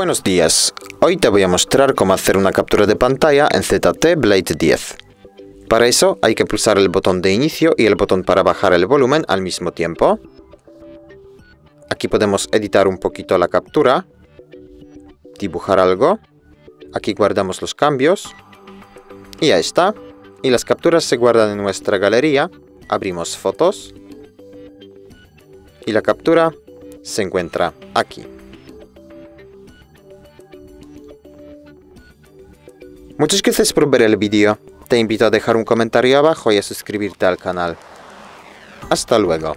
Buenos días, hoy te voy a mostrar cómo hacer una captura de pantalla en ZT Blade 10. Para eso hay que pulsar el botón de inicio y el botón para bajar el volumen al mismo tiempo. Aquí podemos editar un poquito la captura, dibujar algo, aquí guardamos los cambios y ya está. Y las capturas se guardan en nuestra galería, abrimos fotos y la captura se encuentra aquí. Muchas gracias por ver el vídeo. Te invito a dejar un comentario abajo y a suscribirte al canal. Hasta luego.